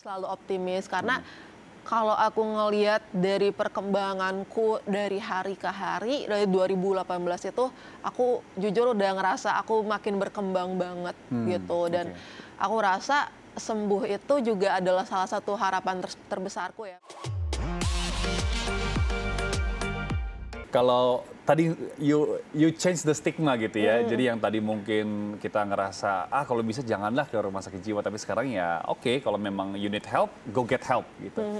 Selalu optimis karena kalau aku ngelihat dari perkembanganku dari hari ke hari dari 2018 itu aku jujur udah ngerasa aku makin berkembang banget Hmm, gitu dan oke. aku rasa sembuh itu juga adalah salah satu harapan ter- terbesarku ya. Kalau tadi you you change the stigma gitu ya. Jadi yang tadi mungkin kita ngerasa ah kalau bisa janganlah ke rumah sakit jiwa tapi sekarang ya oke kalau memang you need help go get help gitu.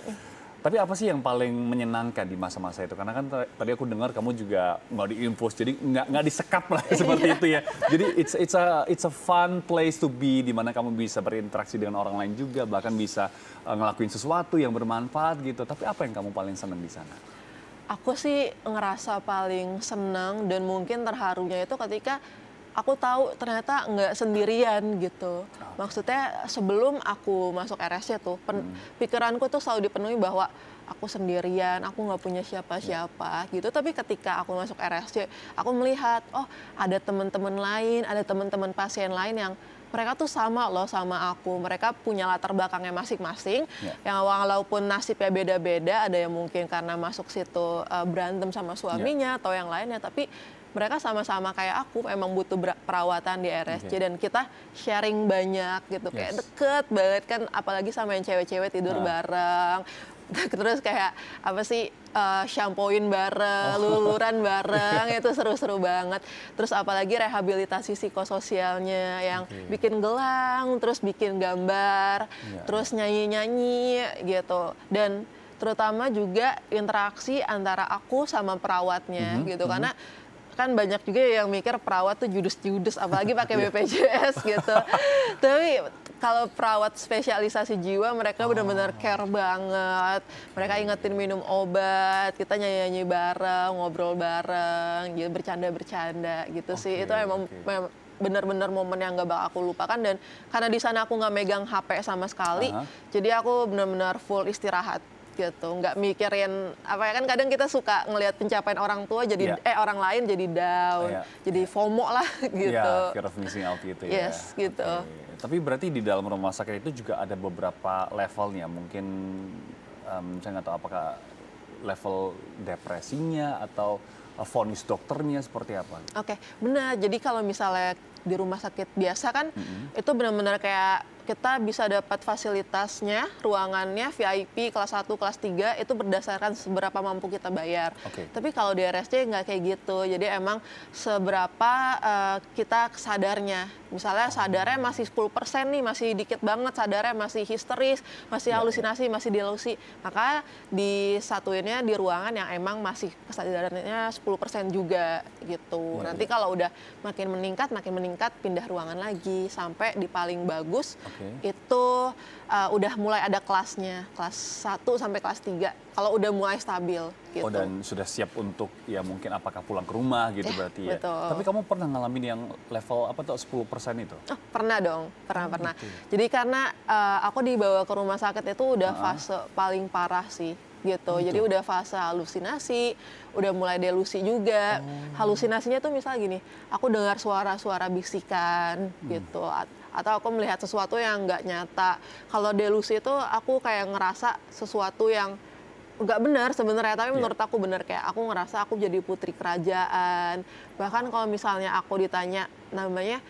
Tapi apa sih yang paling menyenangkan di masa-masa itu? Karena kan ta- tadi aku dengar kamu juga nggak diinfus, jadi nggak nggak disekap lah seperti itu ya. Jadi it's it's a it's a fun place to be di mana kamu bisa berinteraksi dengan orang lain juga, bahkan bisa uh, ngelakuin sesuatu yang bermanfaat gitu. Tapi apa yang kamu paling senang di sana? Aku sih ngerasa paling senang dan mungkin terharunya itu ketika aku tahu ternyata nggak sendirian gitu. Maksudnya sebelum aku masuk RSC tuh, pen- pikiranku tuh selalu dipenuhi bahwa aku sendirian, aku nggak punya siapa-siapa gitu. Tapi ketika aku masuk RSC, aku melihat oh ada teman-teman lain, ada teman-teman pasien lain yang mereka tuh sama loh sama aku. Mereka punya latar belakangnya masing-masing. Ya. Yang walaupun nasibnya beda-beda, ada yang mungkin karena masuk situ uh, berantem sama suaminya atau yang lainnya, tapi mereka sama-sama kayak aku emang butuh perawatan di RSC Oke. dan kita sharing banyak gitu kayak Yes. deket banget kan apalagi sama yang cewek-cewek tidur Ah. bareng terus kayak apa sih uh, shampooin bareng, Oh. luluran bareng itu seru-seru banget. Terus apalagi rehabilitasi psikososialnya yang Oke. bikin gelang, terus bikin gambar, Iya, terus nyanyi-nyanyi gitu. Dan terutama juga interaksi antara aku sama perawatnya Mhm, gitu mhm. karena kan banyak juga yang mikir perawat tuh judes-judes apalagi pakai Iya. BPJS gitu. Tapi kalau perawat spesialisasi jiwa mereka Oh. benar-benar care banget. Mereka ingetin minum obat, kita nyanyi-nyanyi bareng, ngobrol bareng, gitu bercanda-bercanda gitu sih. Oke, Itu emang bener-bener momen yang gak bakal aku lupakan dan karena di sana aku nggak megang HP sama sekali, Aha. jadi aku benar-benar full istirahat gitu, nggak mikirin apa ya kan kadang kita suka ngelihat pencapaian orang tua jadi Iya. eh orang lain jadi down, Iya, jadi FOMO lah gitu. Ya, fear of missing out gitu ya. Yes, gitu. Oke. Tapi berarti di dalam rumah sakit itu juga ada beberapa levelnya. Mungkin em, saya nggak tahu apakah level depresinya atau vonis dokternya seperti apa. Oke, benar. Jadi kalau misalnya di rumah sakit biasa kan itu benar-benar kayak kita bisa dapat fasilitasnya, ruangannya VIP kelas 1, kelas 3 itu berdasarkan seberapa mampu kita bayar. Oke. Tapi kalau di RSC nggak kayak gitu. Jadi emang seberapa eh, kita sadarnya. Misalnya sadarnya masih 10% nih, masih dikit banget sadarnya masih histeris, masih Ya, halusinasi, masih delusi. Maka disatuinnya di ruangan yang emang masih kesadarannya 10% juga gitu. Ya, Nanti ya. kalau udah makin meningkat, makin meningkat pindah ruangan lagi sampai di paling bagus Oke. itu uh, udah mulai ada kelasnya, kelas 1 sampai kelas 3. Kalau udah mulai stabil gitu. Oh dan sudah siap untuk ya mungkin apakah pulang ke rumah gitu Ya, berarti ya. betul. Tapi kamu pernah ngalamin yang level apa tuh 10% itu? Oh, pernah dong, pernah Oh, pernah. gitu. Jadi karena uh, aku dibawa ke rumah sakit itu udah Ah. fase paling parah sih gitu. Oh, Jadi gitu. udah fase halusinasi, udah mulai delusi juga. Oh. Halusinasinya tuh misal gini, aku dengar suara-suara bisikan Hmm. gitu. At- atau aku melihat sesuatu yang nggak nyata. Kalau delusi itu aku kayak ngerasa sesuatu yang nggak benar sebenarnya. Tapi Iya. menurut aku benar. Kayak aku ngerasa aku jadi putri kerajaan. Bahkan kalau misalnya aku ditanya namanya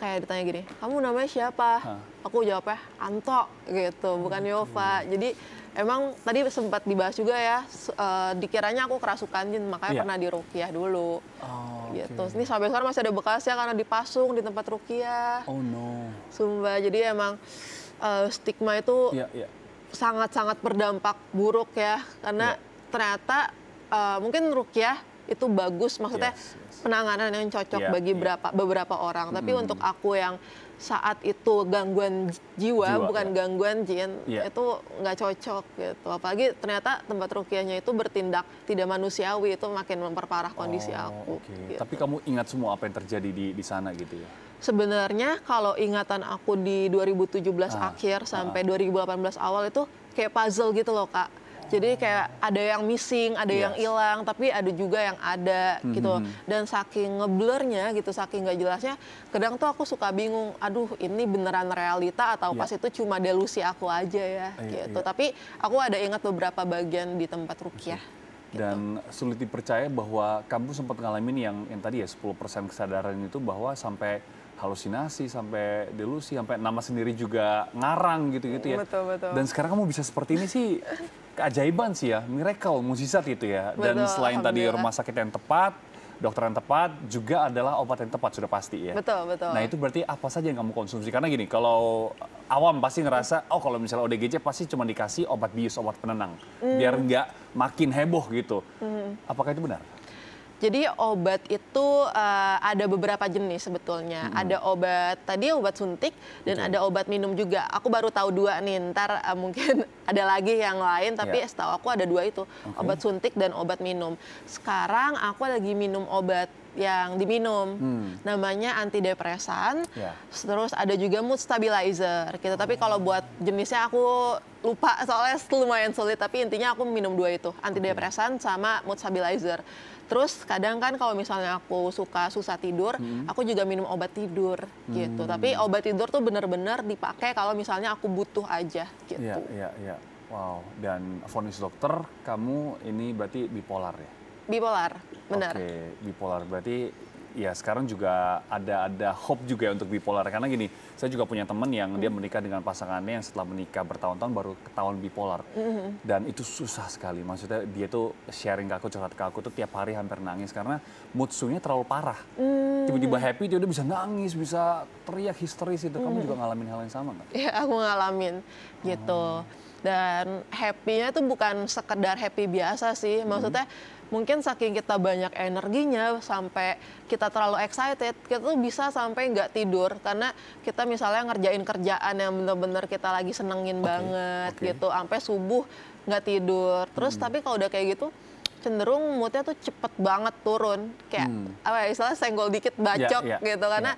kayak ditanya gini kamu namanya siapa? Hah. aku jawabnya Anto gitu. Bukan Yova. Jadi emang tadi sempat dibahas juga ya eh, dikiranya aku kerasukan jin makanya Iya. pernah di rukiah dulu Oh, gitu ini sampai sekarang masih ada bekasnya karena dipasung di tempat rukiah Oh no. Sumba jadi emang eh, stigma itu Iya, iya. sangat-sangat berdampak buruk ya karena Ya. ternyata uh, mungkin rukyah itu bagus maksudnya Yes, yes. penanganan yang cocok Ya, bagi ya. berapa beberapa orang tapi Mm. untuk aku yang saat itu gangguan jiwa, Jiwa, bukan ya. gangguan jin Ya. itu nggak cocok gitu apalagi ternyata tempat rukyahnya itu bertindak tidak manusiawi itu makin memperparah kondisi Oh, aku oke. gitu. Tapi kamu ingat semua apa yang terjadi di di sana gitu ya? Sebenarnya kalau ingatan aku di 2017 Ah, akhir sampai 2018 awal itu kayak puzzle gitu loh kak. Jadi kayak ada yang missing, ada yang Yes. hilang, tapi ada juga yang ada gitu. Dan saking ngeblurnya gitu, saking nggak jelasnya, kadang tuh aku suka bingung. Aduh, ini beneran realita atau Iya. pas itu cuma delusi aku aja ya Iya, gitu. iya. Tapi aku ada ingat beberapa bagian di tempat rukyah. Dan sulit dipercaya bahwa kamu sempat ngalamin yang yang tadi ya 10% kesadaran itu bahwa sampai halusinasi, sampai delusi, sampai nama sendiri juga ngarang gitu-gitu ya. Betul, betul. Dan sekarang kamu bisa seperti ini sih keajaiban sih ya, miracle, mukjizat itu ya. Dan Betul, selain tadi rumah sakit yang tepat, dokter yang tepat, juga adalah obat yang tepat sudah pasti ya. Betul, betul. Nah itu berarti apa saja yang kamu konsumsi? Karena gini, kalau awam pasti ngerasa, oh kalau misalnya ODGJ pasti cuma dikasih obat bius, obat penenang, Hmm. biar nggak makin heboh gitu. Apakah itu benar? Jadi obat itu eh, ada beberapa jenis sebetulnya. Ada obat tadi obat suntik dan Oke. ada obat minum juga. Aku baru tahu dua nih. Ntar eh, mungkin ada lagi yang lain. Tapi Ya. setahu aku ada dua itu obat suntik dan obat minum. Sekarang aku lagi minum obat yang diminum. Namanya antidepresan. Ya. Terus ada juga mood stabilizer gitu. Tapi kalau buat jenisnya aku lupa soalnya lumayan sulit. Tapi intinya aku minum dua itu, antidepresan sama mood stabilizer. Terus kadang kan kalau misalnya aku suka susah tidur, aku juga minum obat tidur gitu. Tapi obat tidur tuh bener-bener dipakai kalau misalnya aku butuh aja gitu. Iya, iya, iya. Wow. Dan vonis dokter, kamu ini berarti bipolar ya? Bipolar, benar. Oke, bipolar berarti ya sekarang juga ada ada hope juga ya untuk bipolar karena gini, saya juga punya teman yang dia menikah dengan pasangannya yang setelah menikah bertahun-tahun baru ketahuan bipolar dan itu susah sekali. Maksudnya dia tuh sharing ke aku, curhat ke aku tuh tiap hari hampir nangis karena mood swingnya terlalu parah. Tiba-tiba happy dia udah bisa nangis, bisa teriak histeris itu. Kamu juga ngalamin hal yang sama nggak? Ya aku ngalamin gitu. Dan happy-nya tuh bukan sekedar happy biasa sih. Maksudnya mungkin saking kita banyak energinya sampai kita terlalu excited, kita tuh bisa sampai nggak tidur. Karena kita misalnya ngerjain kerjaan yang bener-bener kita lagi senengin Oke, banget oke. gitu, sampai subuh nggak tidur. Terus tapi kalau udah kayak gitu cenderung moodnya tuh cepet banget turun. Kayak apa ya istilahnya senggol dikit bacok iya, gitu. Karena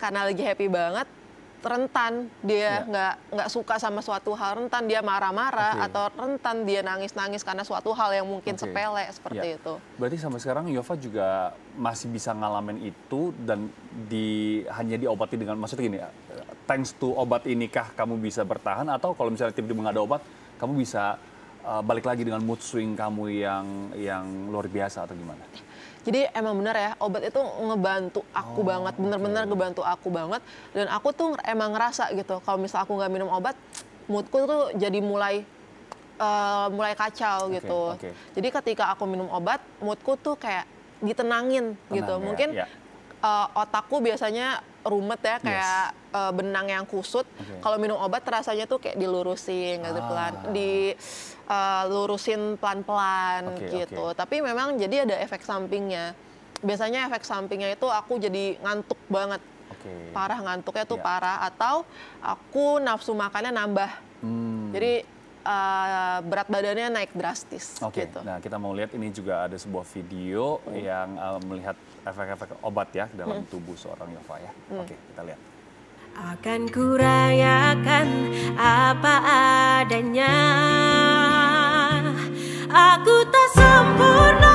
karena lagi happy banget rentan dia Iya. nggak nggak suka sama suatu hal rentan dia marah-marah Oke. atau rentan dia nangis-nangis karena suatu hal yang mungkin Oke. sepele seperti Ya. itu. Berarti sampai sekarang Yova juga masih bisa ngalamin itu dan di hanya diobati dengan maksudnya gini, thanks to obat inikah kamu bisa bertahan atau kalau misalnya tiba-tiba nggak ada obat, kamu bisa eh, balik lagi dengan mood swing kamu yang yang luar biasa atau gimana? Jadi emang bener ya obat itu ngebantu aku Oh, banget, bener-bener oke. ngebantu aku banget dan aku tuh emang ngerasa gitu kalau misal aku nggak minum obat, moodku tuh jadi mulai eh, mulai kacau Oke, gitu. oke. Jadi ketika aku minum obat, moodku tuh kayak ditenangin gitu. Tenang ya, Mungkin ya. eh, otakku biasanya rumet ya kayak eh, benang yang kusut. Oke. Kalau minum obat rasanya tuh kayak dilurusin gitu pelan, Ah. di eh, lurusin pelan-pelan Oke, gitu. oke. Tapi memang jadi ada efek sampingnya. Biasanya efek sampingnya itu aku jadi ngantuk banget. Oke. Parah ngantuknya tuh Iya. parah atau aku nafsu makannya nambah. Hmm. Jadi eh, berat badannya naik drastis Oke, gitu. nah kita mau lihat ini juga ada sebuah video yang eh, melihat efek-efek obat ya dalam tubuh seorang Yova ya. Oke, kita lihat. Akan kurayakan apa adanya. Aku tak sempurna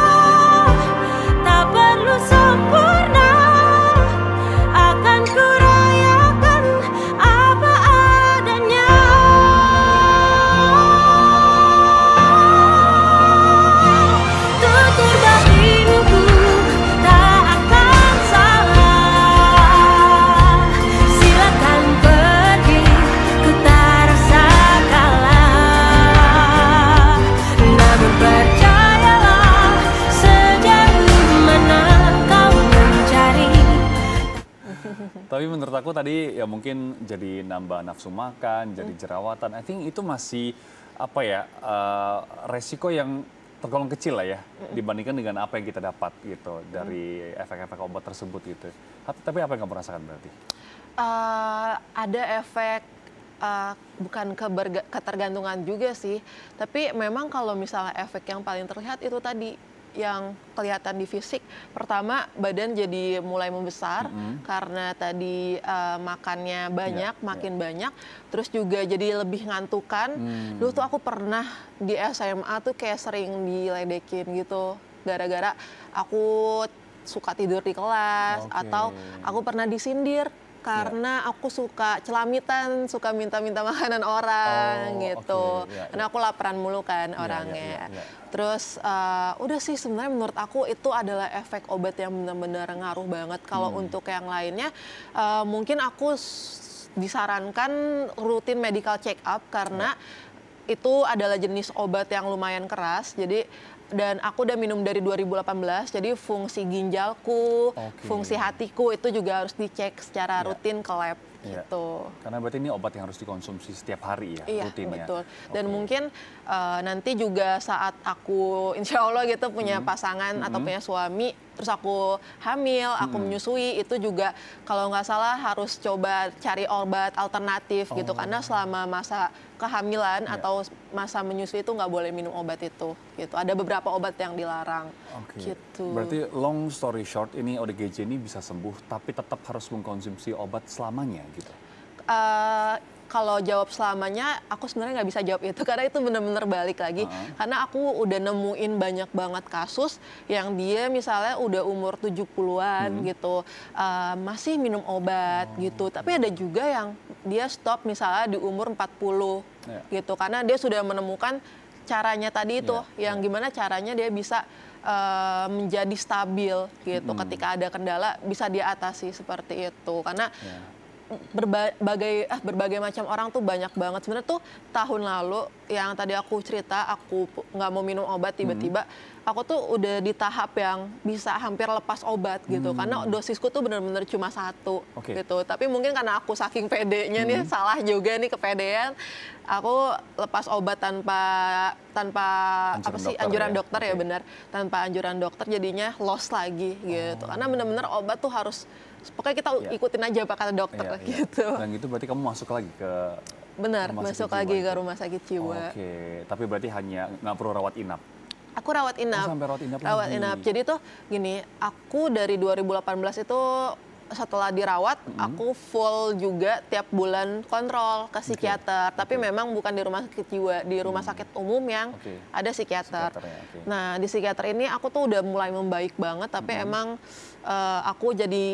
Tapi menurut aku tadi ya mungkin jadi nambah nafsu makan, jadi jerawatan. I think itu masih apa ya eh, resiko yang tergolong kecil lah ya dibandingkan dengan apa yang kita dapat gitu dari efek-efek obat tersebut gitu. Tapi tapi apa yang kamu rasakan berarti? Eh, ada efek eh, bukan keberga- ketergantungan juga sih, tapi memang kalau misalnya efek yang paling terlihat itu tadi yang kelihatan di fisik, pertama badan jadi mulai membesar karena tadi eh, makannya banyak, Iya, makin banyak. Terus juga jadi lebih ngantukan. Hmm. Dulu tuh aku pernah di SMA tuh kayak sering diledekin gitu, gara-gara aku suka tidur di kelas Oke. atau aku pernah disindir karena aku suka celamitan, suka minta-minta makanan orang Oh, gitu. oke. Ya, Karena ya. aku laparan mulu kan ya, orangnya. ya, ya. Terus eh, udah sih sebenarnya menurut aku itu adalah efek obat yang benar-benar ngaruh banget. Kalau Hmm. untuk yang lainnya eh, mungkin aku disarankan rutin medical check up karena Ya. Itu adalah jenis obat yang lumayan keras. Jadi dan aku udah minum dari 2018. Jadi fungsi ginjalku, Oke. fungsi hatiku itu juga harus dicek secara Ya. rutin ke lab Iya. gitu. Karena berarti ini obat yang harus dikonsumsi setiap hari ya, Iya rutin ya. betul. Dan Oke. mungkin eh, nanti juga saat aku insya Allah gitu punya Hmm. pasangan atau punya suami, terus aku hamil, aku menyusui itu juga kalau nggak salah harus coba cari obat alternatif gitu Oh. karena selama masa kehamilan Iya. atau masa menyusui itu nggak boleh minum obat itu gitu. Ada beberapa obat yang dilarang Oke. gitu. Berarti long story short ini ODGJ ini bisa sembuh tapi tetap harus mengkonsumsi obat selamanya gitu. Eh, kalau jawab selamanya, aku sebenarnya nggak bisa jawab itu karena itu benar-benar balik lagi. Uh-huh. Karena aku udah nemuin banyak banget kasus yang dia misalnya udah umur 70-an Hmm. gitu, eh, masih minum obat Oh, gitu. Tapi ada juga yang dia stop misalnya di umur 40 Ya. gitu karena dia sudah menemukan caranya tadi itu Ya, yang gimana caranya dia bisa eh, menjadi stabil gitu Hmm. ketika ada kendala bisa diatasi seperti itu karena Ya. Berbagai ah, berbagai macam orang tuh banyak banget. Sebenarnya tuh tahun lalu yang tadi aku cerita aku nggak mau minum obat tiba-tiba aku tuh udah di tahap yang bisa hampir lepas obat gitu. Karena dosisku tuh bener-bener cuma satu Oke. gitu. Tapi mungkin karena aku saking pedenya nih salah juga nih kepedean aku lepas obat tanpa tanpa apa Anjuran sih dokter anjuran ya? dokter ya Oke. benar tanpa anjuran dokter jadinya loss lagi gitu. Karena bener-bener obat tuh harus pokoknya kita Iya. ikutin aja apa kata dokter iya. gitu Dan itu berarti kamu masuk lagi ke benar rumah sakit masuk jiwa lagi ke itu? rumah sakit jiwa Oke, tapi berarti hanya nggak perlu rawat inap. aku rawat inap Oh, sampai rawat inap rawat lagi. inap jadi tuh gini aku dari 2018 itu setelah dirawat aku full juga tiap bulan kontrol ke psikiater. Tapi oke. memang bukan di rumah sakit jiwa di rumah sakit umum yang Oke. ada psikiater, Psikiater ya, oke. nah di psikiater ini aku tuh udah mulai membaik banget tapi emang eh, aku jadi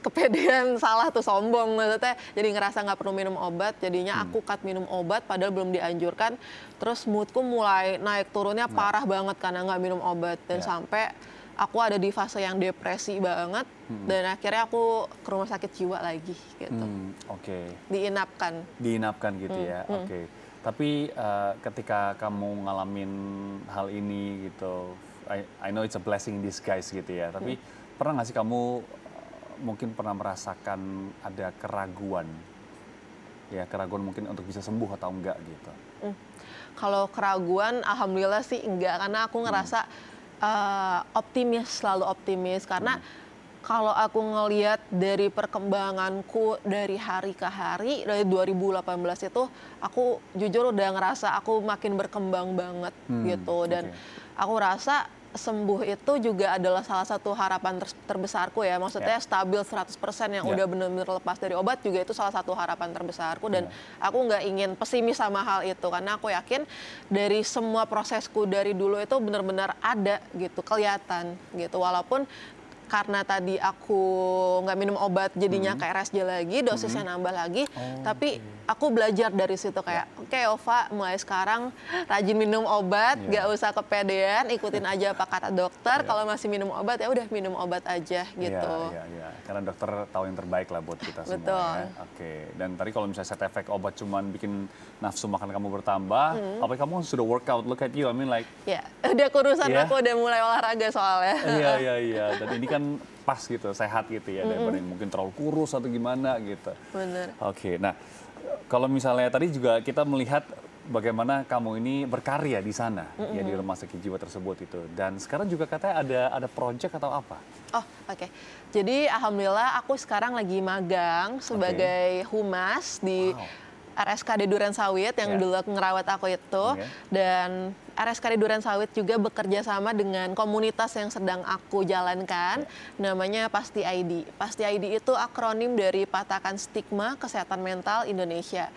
kepedean salah tuh sombong maksudnya. Jadi ngerasa nggak perlu minum obat jadinya aku cut minum obat padahal belum dianjurkan. Terus moodku mulai naik turunnya parah banget karena nggak minum obat. Dan Ya. sampai aku ada di fase yang depresi banget dan akhirnya aku ke rumah sakit jiwa lagi gitu Hmm, Oke, diinapkan diinapkan gitu ya. Oke. Tapi eh, ketika kamu ngalamin hal ini gitu, I, I know it's a blessing in disguise gitu ya. Tapi pernah nggak sih kamu eh, mungkin pernah merasakan ada keraguan, ya keraguan mungkin untuk bisa sembuh atau enggak gitu? kalau keraguan alhamdulillah sih enggak karena aku ngerasa eh, optimis selalu optimis. Karena kalau aku ngelihat dari perkembanganku dari hari ke hari dari 2018 itu aku jujur udah ngerasa aku makin berkembang banget Hmm, gitu. Dan oke. aku rasa sembuh itu juga adalah salah satu harapan ter- terbesarku ya maksudnya Ya. stabil 100% yang Ya. udah benar-benar lepas dari obat juga itu salah satu harapan terbesarku dan aku nggak ingin pesimis sama hal itu karena aku yakin dari semua prosesku dari dulu itu benar-benar ada gitu kelihatan gitu walaupun karena tadi aku nggak minum obat jadinya kayak RSJ lagi dosisnya nambah lagi Oh, tapi aku belajar dari situ kayak oke Ova mulai sekarang rajin minum obat Ya. nggak usah kepedean ikutin aja apa kata dokter Ya. kalau masih minum obat ya udah minum obat aja gitu Iya, iya, iya. Karena dokter tahu yang terbaik lah buat kita semua Betul. ya. Oke. Dan tadi kalau misalnya set efek obat cuman bikin nafsu makan kamu bertambah, Hmm. apalagi kamu sudah workout, look at you, I mean like ya udah kurusan Iya. aku udah mulai olahraga soalnya iya iya iya dan ini kan pas gitu sehat gitu ya daripada yang mungkin terlalu kurus atau gimana gitu bener oke nah kalau misalnya tadi juga kita melihat bagaimana kamu ini berkarya di sana ya di rumah sakit jiwa tersebut itu dan sekarang juga katanya ada ada project atau apa Oh, oke. Jadi alhamdulillah aku sekarang lagi magang sebagai humas di Wow. RSKD Duren Sawit yang Ya. dulu ngerawat aku itu Oke. dan RSKD Duren Sawit juga bekerja sama dengan komunitas yang sedang aku jalankan, namanya Pasti ID. Pasti ID itu akronim dari Patakan Stigma Kesehatan Mental Indonesia.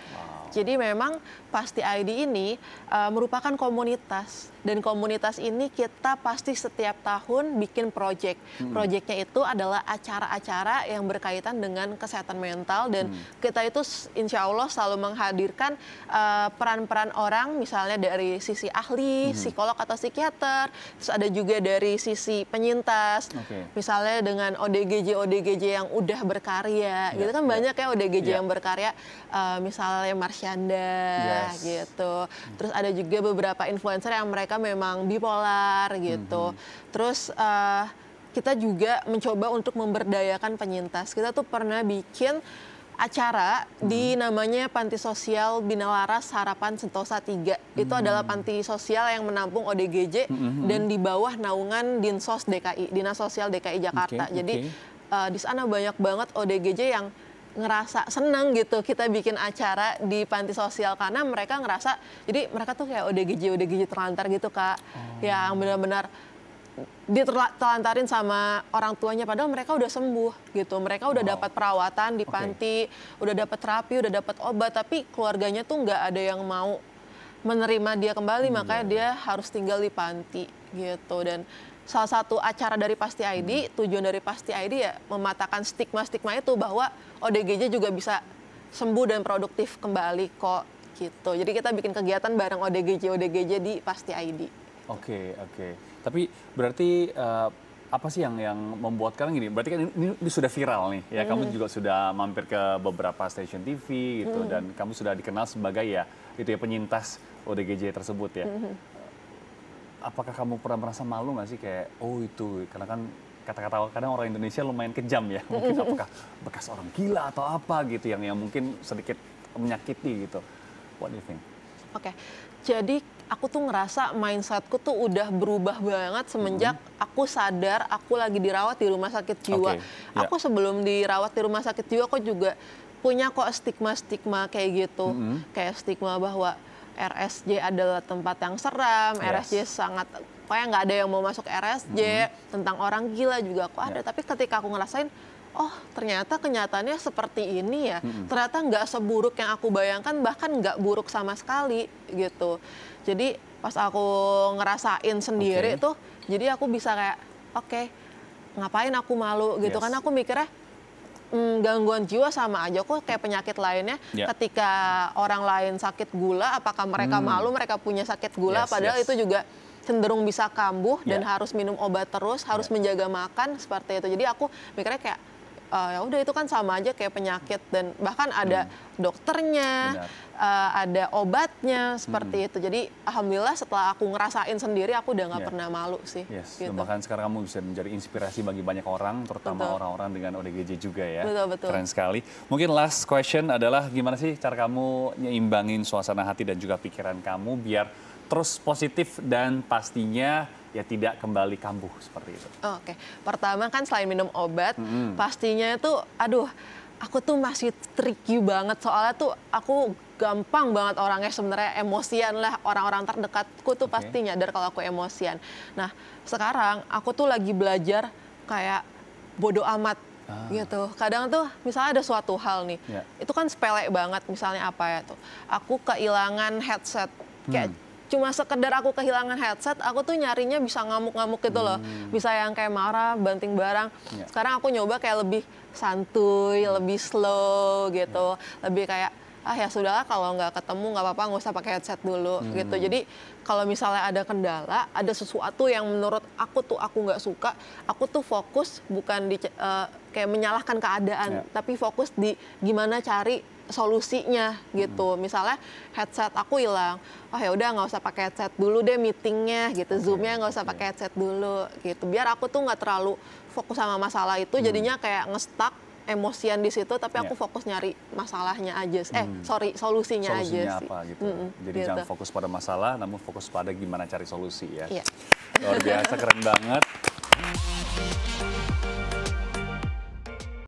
Jadi memang Pasti ID ini uh, merupakan komunitas. Dan komunitas ini kita pasti setiap tahun bikin project. Projectnya itu adalah acara-acara yang berkaitan dengan kesehatan mental. Dan kita itu insya Allah selalu menghadirkan uh, peran-peran orang. Misalnya dari sisi ahli, psikolog atau psikiater, terus ada juga dari sisi penyintas, Oke. misalnya dengan ODGJ ODGJ yang udah berkarya, Ya, gitu kan ya. banyak ya ODGJ Ya. yang berkarya, uh, misalnya Marsyanda, Yes. gitu. Terus ada juga beberapa influencer yang mereka memang bipolar gitu. Mhm. Terus uh, kita juga mencoba untuk memberdayakan penyintas. Kita tuh pernah bikin acara di Mhm. namanya Panti Sosial Binalaras Harapan Sentosa 3. Itu Mhm. adalah panti sosial yang menampung ODGJ dan di bawah naungan Dinsos DKI, Dinas Sosial DKI Jakarta. Oke, Jadi oke. uh, di sana banyak banget ODGJ yang ngerasa seneng gitu kita bikin acara di panti sosial karena mereka ngerasa jadi mereka tuh kayak ODGJ ODGJ terlantar gitu kak. Yang benar-benar ditelantarin sama orang tuanya padahal mereka udah sembuh gitu. Mereka udah Wow. dapat perawatan di panti udah dapat terapi udah dapat obat tapi keluarganya tuh nggak ada yang mau menerima dia kembali. Makanya dia harus tinggal di panti gitu. Dan salah satu acara dari Pasti ID tujuan dari Pasti ID ya mematahkan stigma-stigma itu bahwa ODGJ juga bisa sembuh dan produktif kembali kok gitu jadi kita bikin kegiatan bareng ODGJ ODGJ di Pasti ID Oke, oke. Tapi berarti eh, apa sih yang yang membuat kalian gini? Berarti kan ini, ini sudah viral nih, ya. Kamu juga sudah mampir ke beberapa stasiun TV gitu dan kamu sudah dikenal sebagai ya itu ya penyintas ODGJ tersebut ya. Apakah kamu pernah merasa malu nggak sih kayak oh itu karena kan kata-kata kadang orang Indonesia lumayan kejam ya mungkin apakah bekas orang gila atau apa gitu yang yang mungkin sedikit menyakiti gitu. What do you think? Oke, jadi aku tuh ngerasa mindsetku tuh udah berubah banget semenjak aku sadar aku lagi dirawat di rumah sakit jiwa. Oke, ya. Aku sebelum dirawat di rumah sakit jiwa aku juga punya kok stigma-stigma kayak gitu. Kayak stigma bahwa RSJ adalah tempat yang seram, Yes. RSJ sangat kayak nggak ada yang mau masuk RSJ, tentang orang gila juga aku ada. Ya. Tapi ketika aku ngerasain oh ternyata kenyataannya seperti ini ya. Ternyata nggak seburuk yang aku bayangkan, bahkan nggak buruk sama sekali gitu. Jadi pas aku ngerasain sendiri Oke. tuh, jadi aku bisa kayak oke ngapain aku malu gitu Yes. kan aku mikirnya hmm, gangguan jiwa sama aja kok kayak penyakit lainnya. Ya. Ketika orang lain sakit gula, apakah mereka malu mereka punya sakit gula? Yes, Padahal yes. itu juga cenderung bisa kambuh dan Ya. harus minum obat terus, harus Ya. menjaga makan seperti itu. Jadi aku mikirnya kayak "Eh, ya udah itu kan sama aja kayak penyakit dan bahkan ada dokternya, Benar. eh, ada obatnya seperti itu. Jadi alhamdulillah setelah aku ngerasain sendiri aku udah nggak Ya. pernah malu sih. Yes, gitu. dan bahkan sekarang kamu bisa menjadi inspirasi bagi banyak orang, terutama orang-orang dengan ODGJ juga ya. Betul, betul. Keren sekali. Mungkin last question adalah gimana sih cara kamu nyimbangin suasana hati dan juga pikiran kamu biar terus positif dan pastinya ya tidak kembali kambuh seperti itu. Oke, pertama kan selain minum obat, pastinya itu, aduh, aku tuh masih tricky banget soalnya tuh aku gampang banget orangnya sebenarnya emosian lah orang-orang terdekatku tuh Oke. pasti nyadar kalau aku emosian. Nah sekarang aku tuh lagi belajar kayak bodoh amat gitu. Kadang tuh misalnya ada suatu hal nih, Ya. itu kan sepele banget misalnya apa ya tuh, aku kehilangan headset kayak cuma sekedar aku kehilangan headset, aku tuh nyarinya bisa ngamuk-ngamuk gitu loh. Bisa yang kayak marah, banting barang. Ya. Sekarang aku nyoba kayak lebih santuy, lebih slow gitu. Lebih kayak ah ya sudahlah kalau nggak ketemu nggak apa-apa nggak usah pakai headset dulu gitu. Jadi kalau misalnya ada kendala, ada sesuatu yang menurut aku tuh aku nggak suka, aku tuh fokus bukan di eh, kayak menyalahkan keadaan, Ya. tapi fokus di gimana cari solusinya gitu. Misalnya headset aku hilang, oh ya udah nggak usah pakai headset dulu deh meetingnya gitu, zoomnya nggak usah pakai headset dulu gitu. Biar aku tuh nggak terlalu fokus sama masalah itu, jadinya kayak ngestak emosian di situ, tapi aku Ya. fokus nyari masalahnya aja. Eh sorry solusinya, Solusinya aja sih. apa gitu. Mm-mm, Jadi gitu. jangan fokus pada masalah, namun fokus pada gimana cari solusi ya. Iya. Luar biasa, keren banget.